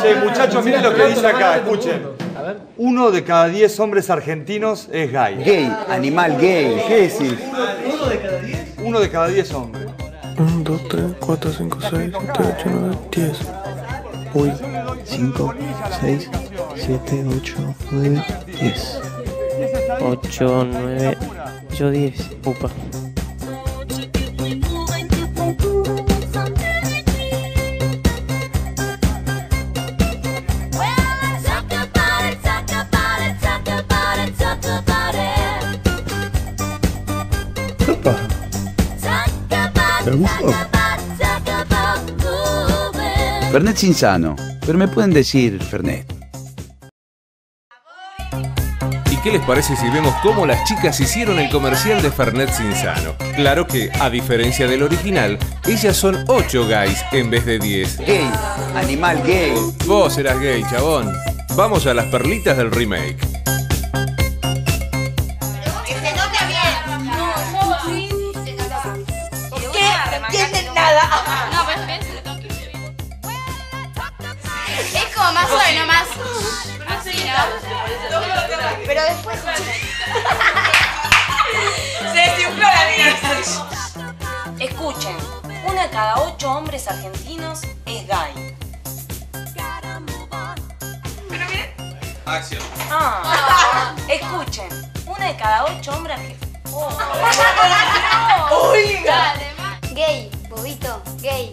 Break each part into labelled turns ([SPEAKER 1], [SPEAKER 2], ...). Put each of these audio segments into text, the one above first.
[SPEAKER 1] Che, muchachos, miren lo que dice acá, escuchen. Uno de cada diez hombres argentinos es gay.
[SPEAKER 2] Gay, animal gay. ¿Qué decís?
[SPEAKER 1] Uno de cada diez hombres.
[SPEAKER 3] 1, 2, 3, 4, 5, 6, 7, 8, 9, 10. Uy, 5, 6, 7, 8, 9, 10.
[SPEAKER 4] 8, 9, yo 10. Upa.
[SPEAKER 2] Fernet Insano. Pero me pueden decir Fernet.
[SPEAKER 5] ¿Y qué les parece si vemos cómo las chicas hicieron el comercial de Fernet Insano? Claro que, a diferencia del original, ellas son 8 gays en vez de 10.
[SPEAKER 2] Gay, animal gay.
[SPEAKER 5] Vos eras gay, chabón. Vamos a las perlitas del remake.
[SPEAKER 6] Más suave, no más. Así, ¿no?
[SPEAKER 7] Pero después. Se desinfló la mía.
[SPEAKER 8] Escuchen, uno de cada ocho hombres argentinos es gay.
[SPEAKER 5] Acción.
[SPEAKER 8] Ah, escuchen, uno de cada ocho hombres argentinos.
[SPEAKER 7] Oiga.
[SPEAKER 6] Gay, bobito, gay,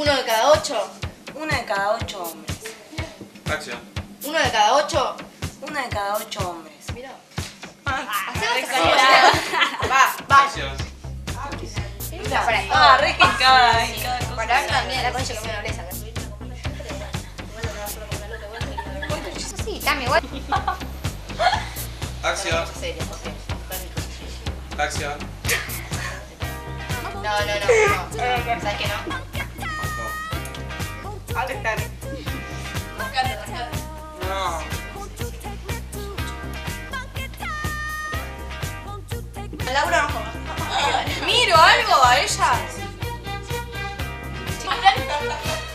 [SPEAKER 6] Uno de cada ocho.
[SPEAKER 8] Uno de cada ocho hombres.
[SPEAKER 5] Acción.
[SPEAKER 6] Uno de cada ocho.
[SPEAKER 8] Uno de cada ocho hombres.
[SPEAKER 6] Mira.
[SPEAKER 7] Va, va.
[SPEAKER 8] Ah, re que en cada, en cada cosa.
[SPEAKER 6] Para también. La concha que me presa. Sí, también igual.
[SPEAKER 5] Acción. Acción.
[SPEAKER 6] No, no, no, no. ¿Sabes que no?
[SPEAKER 7] ¿Dónde están?
[SPEAKER 8] No.
[SPEAKER 7] Laura no. Miro algo a ella.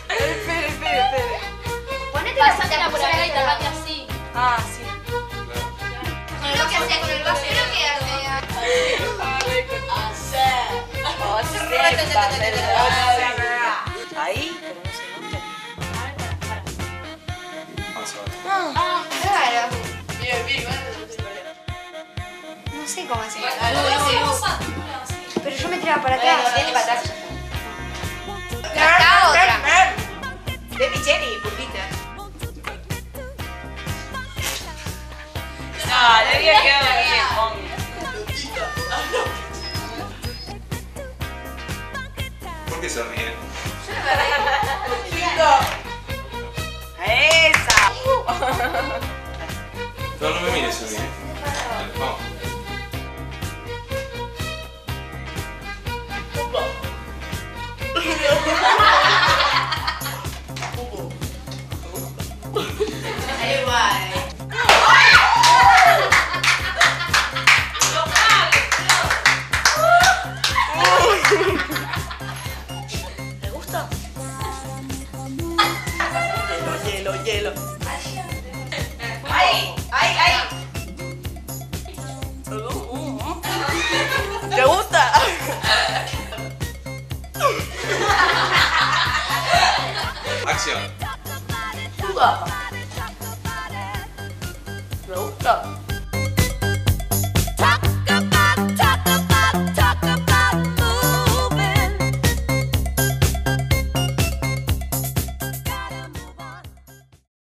[SPEAKER 7] Espere, espere, espere.
[SPEAKER 6] Ponete la por acá y tapate así.
[SPEAKER 8] Ah, sí.
[SPEAKER 6] Lo que hace con el vaso, creo que
[SPEAKER 8] Ahí, No
[SPEAKER 6] sé cómo hacer. Pero yo me tiraba para atrás.
[SPEAKER 7] Tiene para atrás.
[SPEAKER 6] Acá otra.
[SPEAKER 7] De Micheli, pulpita. No, le había quedado bien.
[SPEAKER 5] ¿Por qué se ríen?
[SPEAKER 7] Esa. Hielo. Ahí, ahí, ahí. ¿Te gusta?
[SPEAKER 5] Acción.
[SPEAKER 7] ¿Me gusta?